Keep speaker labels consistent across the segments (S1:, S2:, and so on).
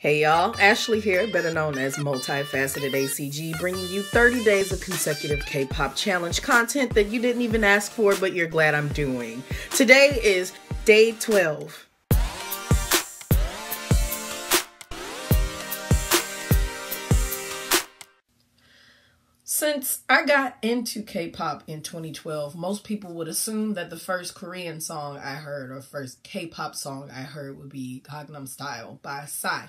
S1: Hey y'all, Ashley here, better known as Multifaceted ACG, bringing you 30 days of consecutive K pop challenge content that you didn't even ask for, but you're glad I'm doing. Today is day 12. Since I got into K-pop in 2012, most people would assume that the first Korean song I heard or first K-pop song I heard would be Gangnam Style by Psy.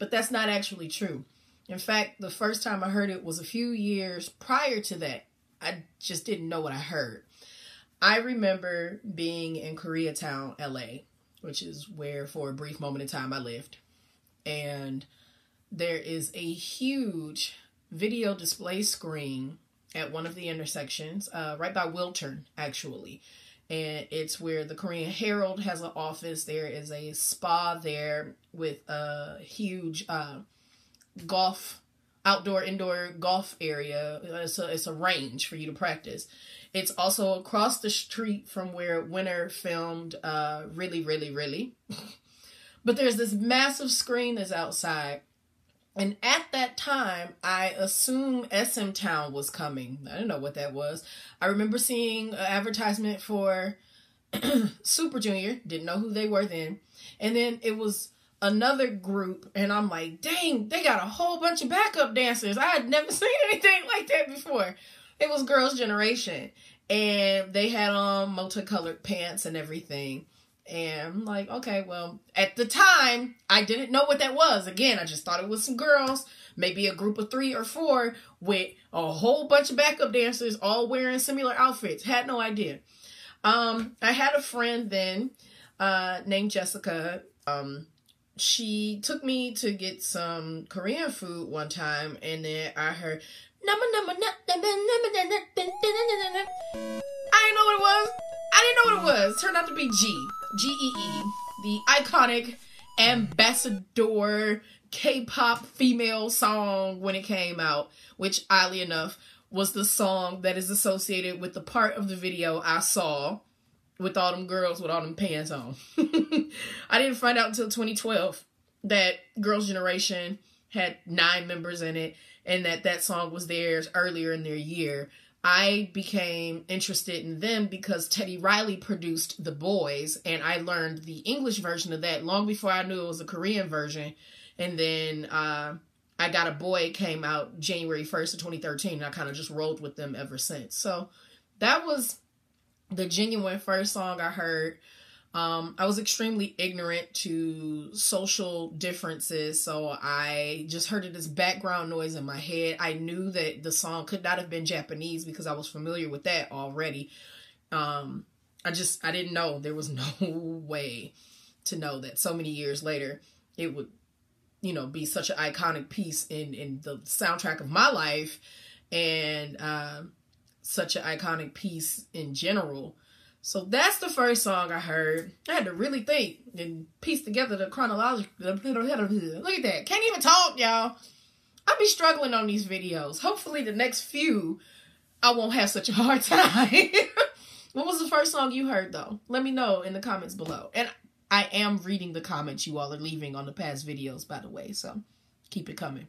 S1: But that's not actually true. In fact, the first time I heard it was a few years prior to that. I just didn't know what I heard. I remember being in Koreatown, LA, which is where for a brief moment in time I lived. And there is a huge video display screen at one of the intersections, uh, right by Wiltern, actually. And it's where the Korean Herald has an office. There is a spa there with a huge uh, golf, outdoor, indoor golf area. It's a, it's a range for you to practice. It's also across the street from where Winner filmed uh, Really, Really, Really. but there's this massive screen that's outside and at that time, I assumed SM Town was coming. I didn't know what that was. I remember seeing an advertisement for Super Junior. Didn't know who they were then. And then it was another group, and I'm like, dang, they got a whole bunch of backup dancers. I had never seen anything like that before. It was Girls' Generation. And they had on multicolored pants and everything. And I'm like, okay, well, at the time, I didn't know what that was. Again, I just thought it was some girls, maybe a group of three or four with a whole bunch of backup dancers all wearing similar outfits. Had no idea. Um, I had a friend then uh, named Jessica. Um, she took me to get some Korean food one time, and then I heard. I didn't know what it was. I didn't know what it was. Turned out to be G. G E E. The iconic ambassador K-pop female song when it came out, which oddly enough was the song that is associated with the part of the video I saw with all them girls with all them pants on. I didn't find out until 2012 that Girls' Generation had nine members in it and that that song was theirs earlier in their year. I became interested in them because Teddy Riley produced The Boys, and I learned the English version of that long before I knew it was a Korean version. And then uh, I Got a Boy came out January 1st of 2013, and I kind of just rolled with them ever since. So that was the genuine first song I heard. Um, I was extremely ignorant to social differences, so I just heard as background noise in my head. I knew that the song could not have been Japanese because I was familiar with that already. Um, I just I didn't know there was no way to know that so many years later it would, you know, be such an iconic piece in in the soundtrack of my life, and uh, such an iconic piece in general. So that's the first song I heard. I had to really think and piece together the chronological. Look at that. Can't even talk, y'all. I'll be struggling on these videos. Hopefully, the next few, I won't have such a hard time. what was the first song you heard, though? Let me know in the comments below. And I am reading the comments you all are leaving on the past videos, by the way. So keep it coming.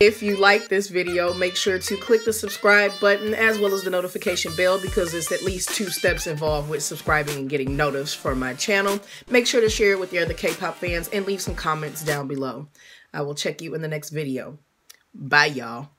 S1: If you like this video, make sure to click the subscribe button as well as the notification bell because it's at least two steps involved with subscribing and getting notice for my channel. Make sure to share it with your other K-pop fans and leave some comments down below. I will check you in the next video. Bye, y'all.